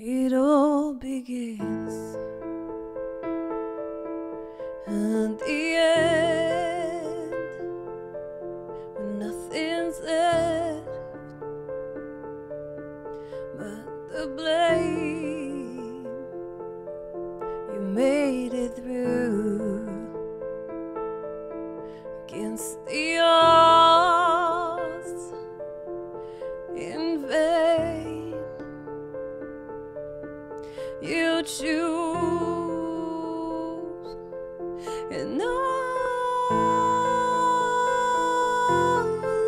It all begins at the end when nothing's left but the blame. You made it through against the odds You choose, and I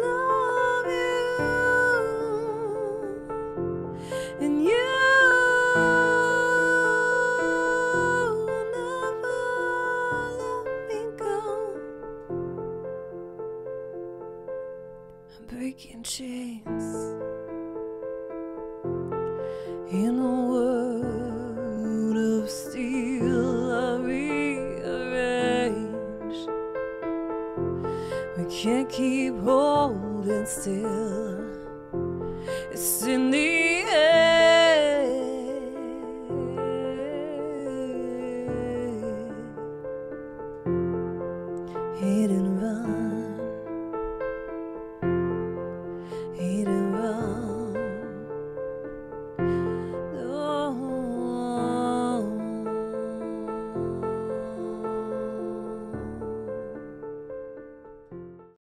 love you, and you never let me go. I'm breaking chains can't keep holding still. It's in